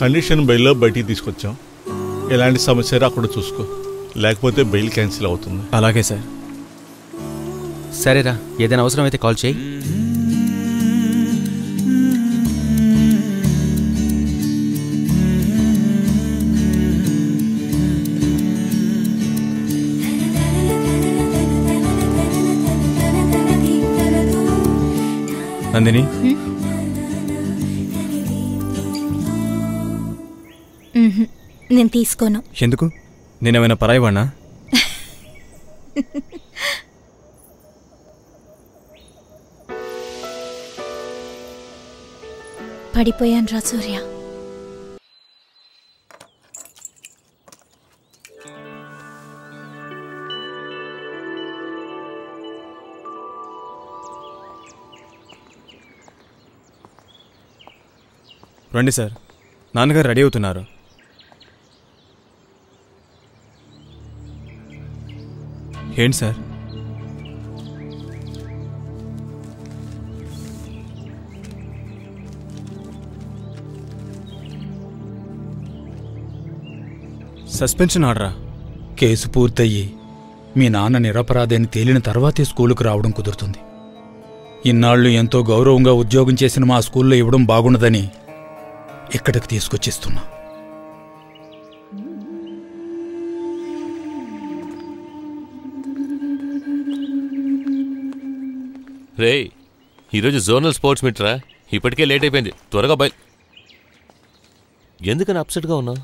Condition బెయిల్లో బయటికి తీసుకొచ్చాం. ఎలాంటి సమస్య అక్కడ చూసుకో. లేకపోతే బెయిల్ క్యాన్సిల్ అవుతుంది. అలాగే సార్. సరేరా ఏదైనా అవసరం అయితే కాల్ చేయి. నందిని నేను తీసుకోను. ఎందుకు? నేనేమైనా పరాయివాణ్ణా? పడిపోయాను రా సూర్య. రండి సార్. నాన్నగారు రెడీ అవుతున్నారు. ఏంటి సార్? సస్పెన్షన్ ఆర్డరా? కేసు పూర్తయ్యి మీ నాన్న నిరపరాధని తేలిన తర్వాతే స్కూలుకు రావడం కుదురుతుంది. ఇన్నాళ్ళు ఎంతో గౌరవంగా ఉద్యోగం చేసిన మా స్కూల్లో ఇవ్వడం బాగుండదని ఇక్కడికి తీసుకొచ్చిస్తున్నా. రే ఈరోజు జోనల్ స్పోర్ట్స్ మీట్ రా. ఇప్పటికే లేట్ అయిపోయింది. త్వరగా బయలు ఎందుకని అప్సెట్గా ఉన్నావు?